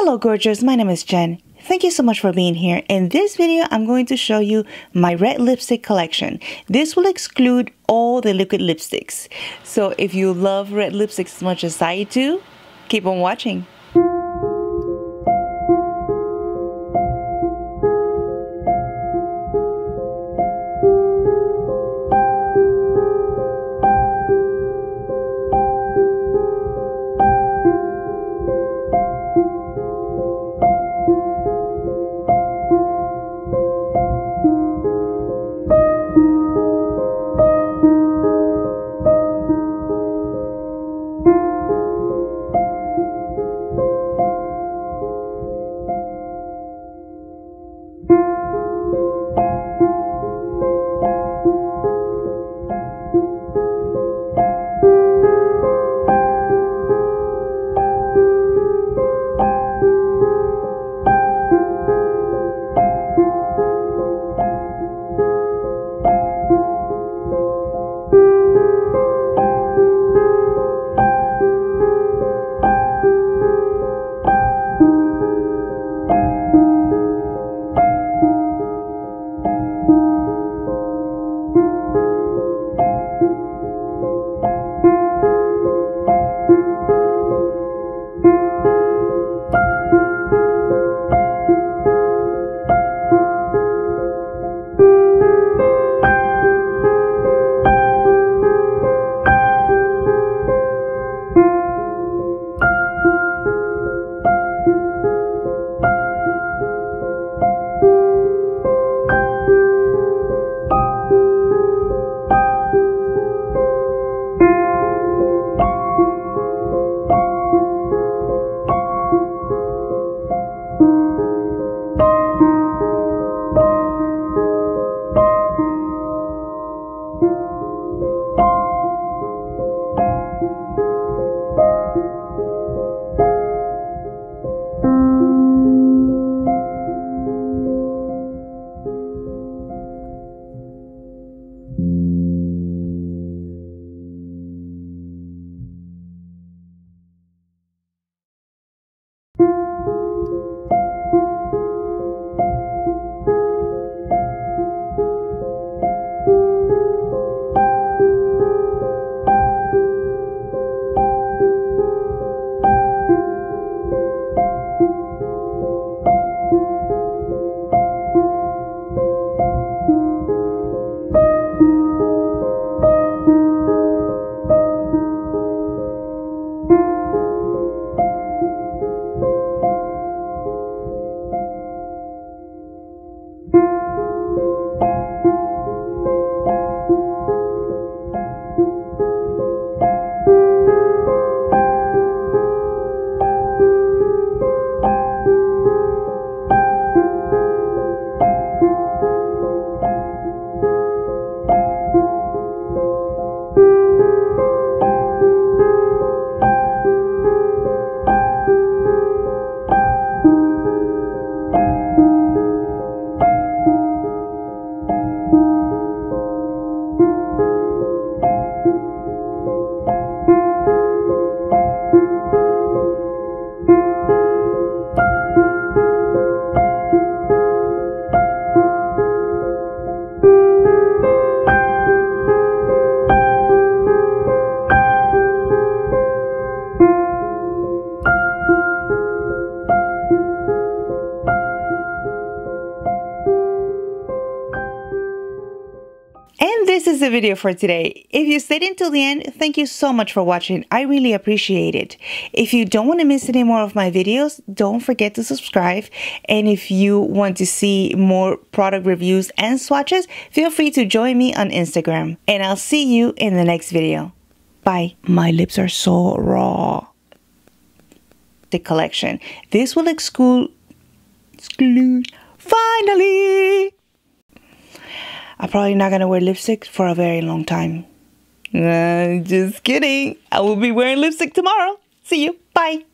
Hello gorgeous, my name is Jen. Thank you so much for being here. In this video, I'm going to show you my red lipstick collection. This will exclude all the liquid lipsticks. So if you love red lipsticks as much as I do, keep on watching. The video for today. If you stayed until the end, thank you so much for watching. I really appreciate it. If you don't want to miss any more of my videos, don't forget to subscribe. And if you want to see more product reviews and swatches, feel free to join me on Instagram. And I'll see you in the next video. Bye. My lips are so raw. The collection. This will exclude, exclude, finally. I'm probably not gonna wear lipstick for a very long time. Uh, just kidding. I will be wearing lipstick tomorrow. See you. Bye.